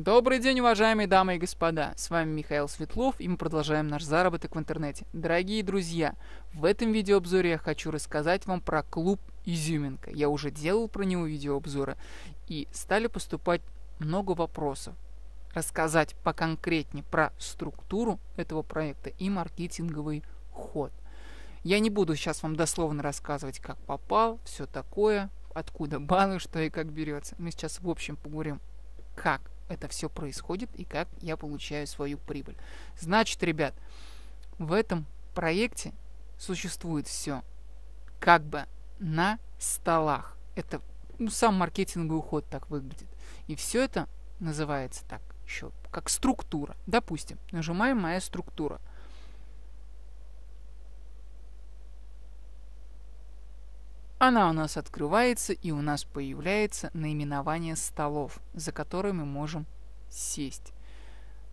Добрый день, уважаемые дамы и господа! С вами Михаил Светлов, и мы продолжаем наш заработок в интернете. Дорогие друзья, в этом видеообзоре я хочу рассказать вам про клуб Изюминка. Я уже делал про него видеообзоры, и стали поступать много вопросов. Рассказать поконкретнее про структуру этого проекта и маркетинговый ход. Я не буду сейчас вам дословно рассказывать, как попал, все такое, откуда баллы, что и как берется. Мы сейчас в общем поговорим, как это все происходит и как я получаю свою прибыль. Значит, ребят, в этом проекте существует все как бы на столах. Это ну, сам маркетинговый уход так выглядит. И все это называется так еще как структура. Допустим, нажимаем «Моя структура». Она у нас открывается, и у нас появляется наименование столов, за которые мы можем сесть.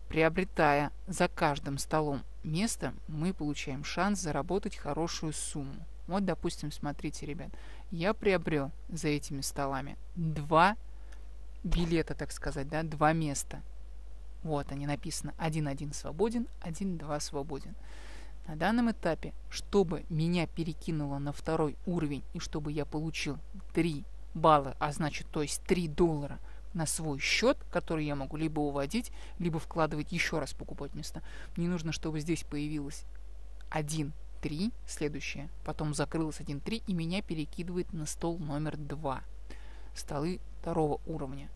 Приобретая за каждым столом место, мы получаем шанс заработать хорошую сумму. Вот, допустим, смотрите, ребят, я приобрел за этими столами два билета, так сказать, да, два места. Вот они написано 1-1 свободен, 1-2 свободен. На данном этапе, чтобы меня перекинуло на второй уровень и чтобы я получил 3 балла, а значит, то есть 3 доллара на свой счет, который я могу либо уводить, либо вкладывать еще раз покупать места, мне нужно, чтобы здесь появилось 1, 3, следующее, потом закрылось 1, 3 и меня перекидывает на стол номер 2. Столы второго уровня.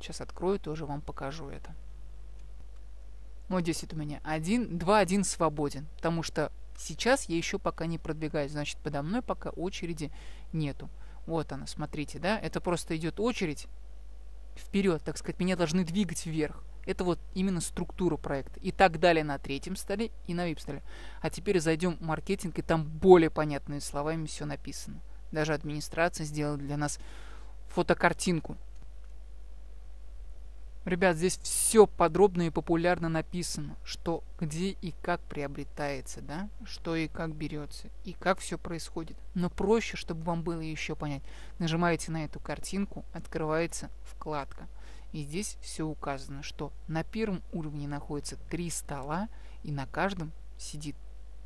Сейчас открою, тоже вам покажу это. Вот здесь вот у меня 1, 2, 1 свободен, потому что сейчас я еще пока не продвигаюсь, значит подо мной пока очереди нету. Вот она, смотрите, да, это просто идет очередь вперед, так сказать, меня должны двигать вверх. Это вот именно структура проекта. И так далее на третьем столе и на вип-столе. А теперь зайдем в маркетинг, и там более понятными словами все написано. Даже администрация сделала для нас фотокартинку Ребят, здесь все подробно и популярно написано, что где и как приобретается, да, что и как берется, и как все происходит. Но проще, чтобы вам было еще понять. Нажимаете на эту картинку, открывается вкладка. И здесь все указано, что на первом уровне находится три стола, и на каждом сидит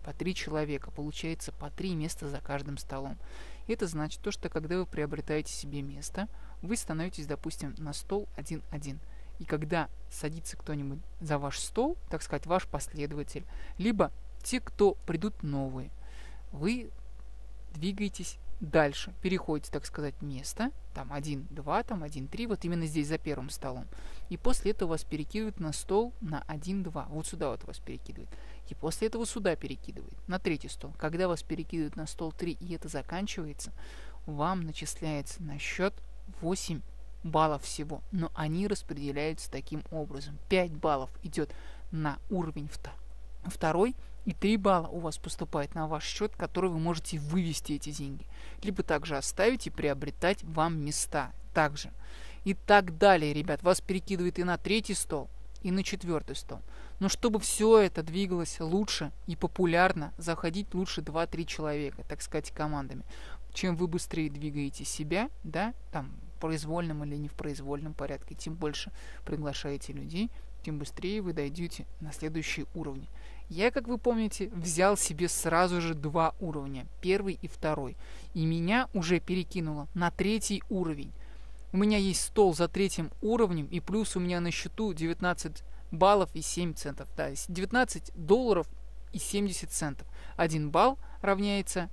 по три человека. Получается по три места за каждым столом. Это значит то, что когда вы приобретаете себе место, вы становитесь, допустим, на стол 1-1. И когда садится кто-нибудь за ваш стол, так сказать, ваш последователь, либо те, кто придут новые, вы двигаетесь дальше, переходите, так сказать, место, там 1, 2, там 1, 3, вот именно здесь за первым столом. И после этого вас перекидывают на стол на 1, 2, вот сюда вот вас перекидывает. И после этого сюда перекидывает, на третий стол. Когда вас перекидывают на стол 3 и это заканчивается, вам начисляется на счет 8 баллов всего, но они распределяются таким образом. 5 баллов идет на уровень второй, и 3 балла у вас поступает на ваш счет, который вы можете вывести эти деньги. Либо также оставить и приобретать вам места также. И так далее, ребят. Вас перекидывает и на третий стол, и на четвертый стол. Но чтобы все это двигалось лучше и популярно, заходить лучше 2-3 человека, так сказать, командами. Чем вы быстрее двигаете себя, да, там произвольном или не в произвольном порядке, тем больше приглашаете людей, тем быстрее вы дойдете на следующие уровни. Я, как вы помните, взял себе сразу же два уровня, первый и второй, и меня уже перекинуло на третий уровень. У меня есть стол за третьим уровнем, и плюс у меня на счету 19 баллов и 7 центов. Да, 19 долларов и 70 центов. Один балл равняется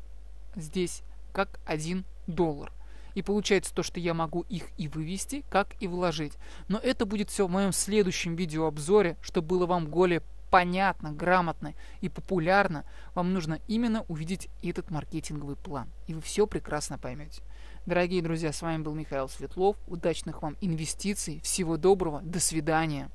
здесь как 1 доллар. И получается то, что я могу их и вывести, как и вложить. Но это будет все в моем следующем видеообзоре, чтобы было вам более понятно, грамотно и популярно, вам нужно именно увидеть этот маркетинговый план. И вы все прекрасно поймете. Дорогие друзья, с вами был Михаил Светлов. Удачных вам инвестиций. Всего доброго. До свидания.